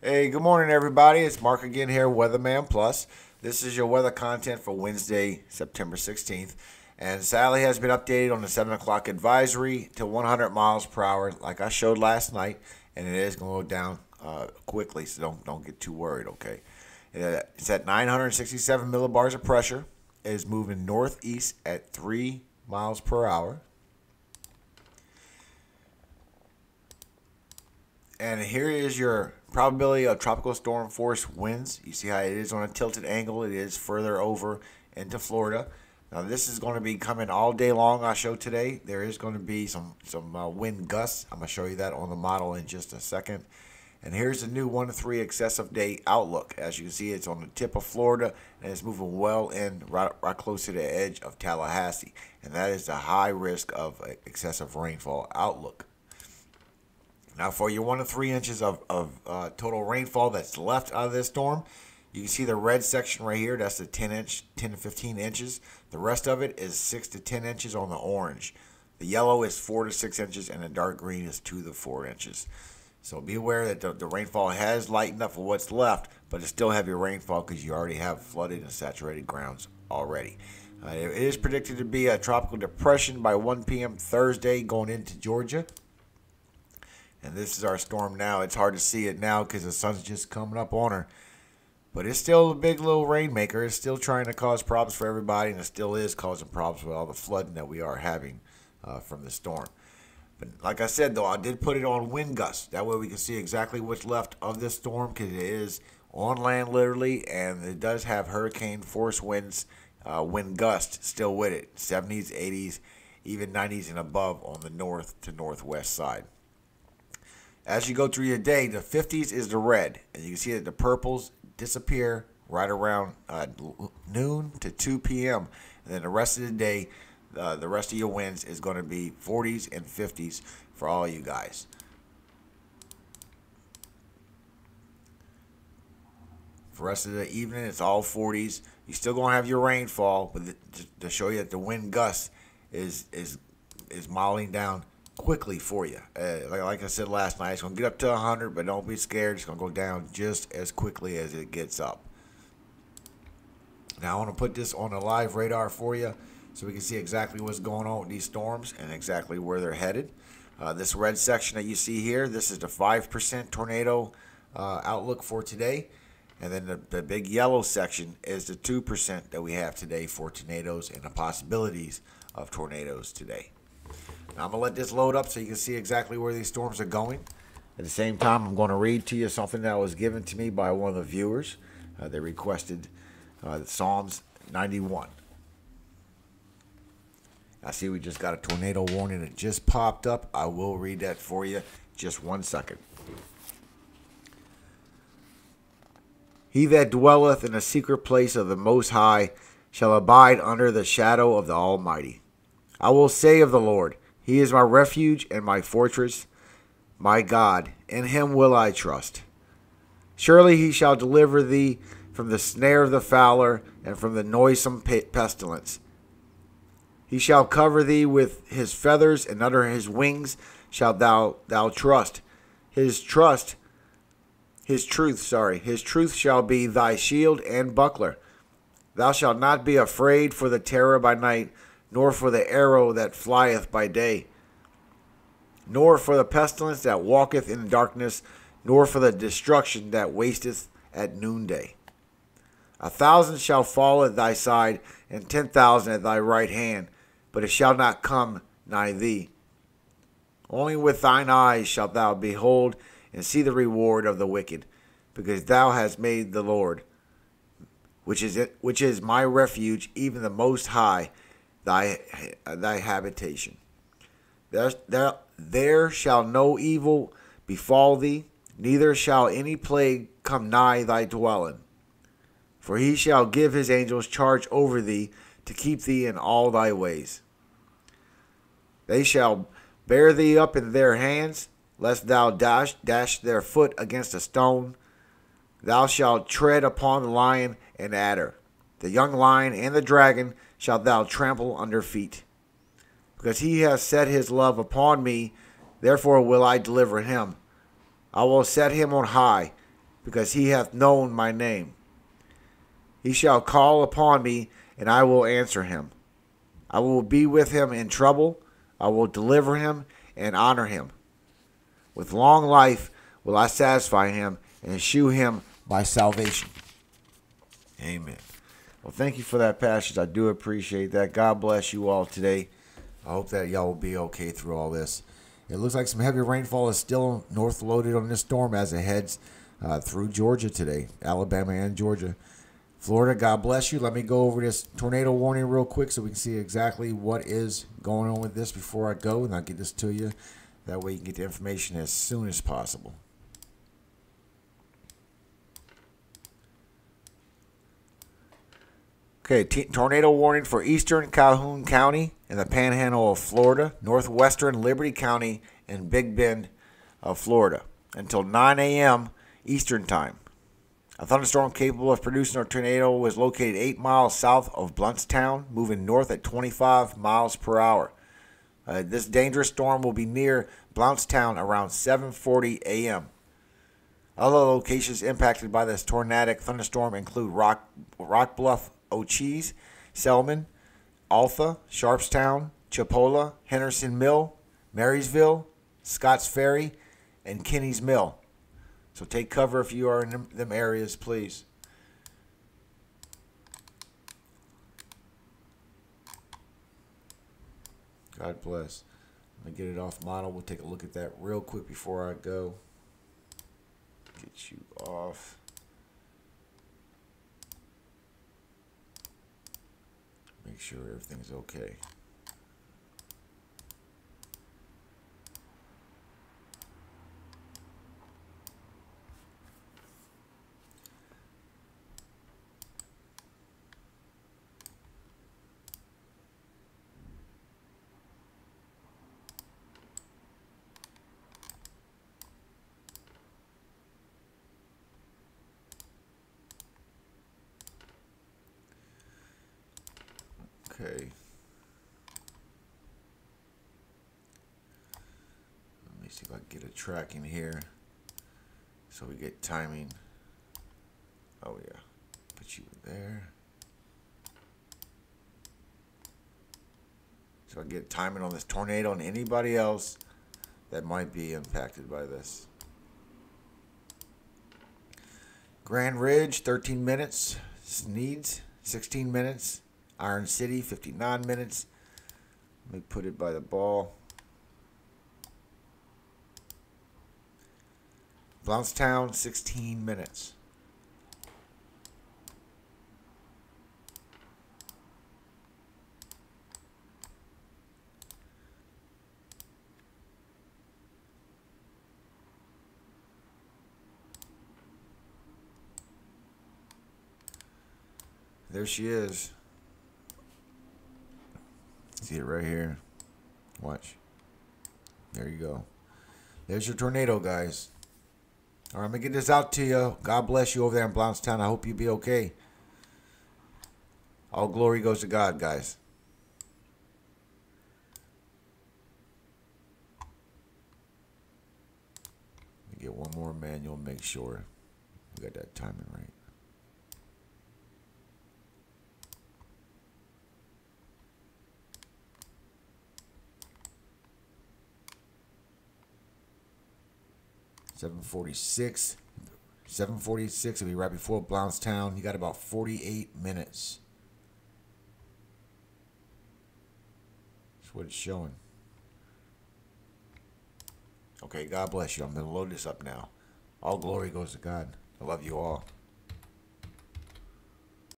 Hey, good morning, everybody. It's Mark again here, Weatherman Plus. This is your weather content for Wednesday, September 16th. And Sally has been updated on the 7 o'clock advisory to 100 miles per hour, like I showed last night. And it is going to go down uh, quickly, so don't, don't get too worried, okay? Uh, it's at 967 millibars of pressure. It is moving northeast at 3 miles per hour. And here is your probability of tropical storm force winds. You see how it is on a tilted angle. It is further over into Florida. Now this is going to be coming all day long. I show today. There is going to be some some uh, wind gusts. I'm going to show you that on the model in just a second. And here's the new 1 to 3 excessive day outlook. As you can see, it's on the tip of Florida and it's moving well in right, right close to the edge of Tallahassee. And that is the high risk of excessive rainfall outlook. Now, for your 1 to 3 inches of, of uh, total rainfall that's left out of this storm, you can see the red section right here. That's the 10 inch, 10 to 15 inches. The rest of it is 6 to 10 inches on the orange. The yellow is 4 to 6 inches, and the dark green is 2 to 4 inches. So be aware that the, the rainfall has lightened up for what's left, but it's still heavy rainfall because you already have flooded and saturated grounds already. Uh, it is predicted to be a tropical depression by 1 p.m. Thursday going into Georgia. And this is our storm now. It's hard to see it now because the sun's just coming up on her. But it's still a big little rainmaker. It's still trying to cause problems for everybody, and it still is causing problems with all the flooding that we are having uh, from the storm. But like I said, though, I did put it on wind gusts. That way we can see exactly what's left of this storm because it is on land literally, and it does have hurricane force winds, uh, wind gusts still with it 70s, 80s, even 90s and above on the north to northwest side. As you go through your day, the 50s is the red, and you can see that the purples disappear right around uh, noon to 2 p.m. And then the rest of the day, uh, the rest of your winds is going to be 40s and 50s for all you guys. For the rest of the evening, it's all 40s. You're still going to have your rainfall, but to show you that the wind gust is is is modeling down quickly for you. Uh, like, like, I said last night, it's going to get up to 100, but don't be scared. It's going to go down just as quickly as it gets up. Now, I want to put this on a live radar for you so we can see exactly what's going on with these storms and exactly where they're headed. Uh, this red section that you see here, this is the 5% tornado uh, outlook for today. And then the, the big yellow section is the 2% that we have today for tornadoes and the possibilities of tornadoes today. I'm going to let this load up so you can see exactly where these storms are going. At the same time, I'm going to read to you something that was given to me by one of the viewers. Uh, they requested uh, Psalms 91. I see we just got a tornado warning that just popped up. I will read that for you. Just one second. He that dwelleth in the secret place of the Most High shall abide under the shadow of the Almighty. I will say of the Lord, He is my refuge and my fortress, my God, in Him will I trust. Surely He shall deliver thee from the snare of the fowler and from the noisome pestilence. He shall cover thee with his feathers, and under his wings shalt thou thou trust. His trust, his truth, sorry, his truth shall be thy shield and buckler. Thou shalt not be afraid for the terror by night, nor for the arrow that flieth by day, nor for the pestilence that walketh in darkness, nor for the destruction that wasteth at noonday. A thousand shall fall at thy side, and ten thousand at thy right hand but it shall not come nigh thee. Only with thine eyes shalt thou behold and see the reward of the wicked, because thou hast made the Lord, which is it, which is my refuge, even the Most High, thy thy habitation. There, there, there shall no evil befall thee, neither shall any plague come nigh thy dwelling. For he shall give his angels charge over thee to keep thee in all thy ways. They shall bear thee up in their hands, lest thou dash, dash their foot against a stone. Thou shalt tread upon the lion and adder. The young lion and the dragon shalt thou trample under feet. Because he has set his love upon me, therefore will I deliver him. I will set him on high, because he hath known my name. He shall call upon me, and I will answer him. I will be with him in trouble. I will deliver him and honor him. With long life will I satisfy him and shew him my salvation. Amen. Well, thank you for that passage. I do appreciate that. God bless you all today. I hope that y'all will be okay through all this. It looks like some heavy rainfall is still north loaded on this storm as it heads uh, through Georgia today, Alabama and Georgia. Florida, God bless you. Let me go over this tornado warning real quick so we can see exactly what is going on with this before I go, and I'll get this to you. That way you can get the information as soon as possible. Okay, tornado warning for eastern Calhoun County and the panhandle of Florida, northwestern Liberty County, and Big Bend of Florida until 9 a.m. Eastern Time. A thunderstorm capable of producing a tornado was located 8 miles south of Blountstown, moving north at 25 miles per hour. Uh, this dangerous storm will be near Blountstown around 7:40 a.m. Other locations impacted by this tornadic thunderstorm include Rock, Rock Bluff, Ocheesee, Selman, Altha, Sharpstown, Chipola, Henderson Mill, Marysville, Scotts Ferry, and Kinney's Mill. So take cover if you are in them, them areas, please. God bless. Let me get it off model. We'll take a look at that real quick before I go. Get you off. Make sure everything's okay. Okay. Let me see if I can get a track in here. So we get timing. Oh yeah. Put you there. So I get timing on this tornado and anybody else that might be impacted by this. Grand Ridge, 13 minutes. Sneads, 16 minutes. Iron City, 59 minutes. Let me put it by the ball. Blountstown, 16 minutes. There she is. See it right here. Watch. There you go. There's your tornado, guys. All right, I'm going to get this out to you. God bless you over there in Blountstown. I hope you be okay. All glory goes to God, guys. Get one more manual, make sure we got that timing right. Seven forty six. Seven forty six. It'll be right before Blountstown. You got about forty eight minutes. That's what it's showing. Okay, God bless you. I'm going to load this up now. All glory goes to God. I love you all.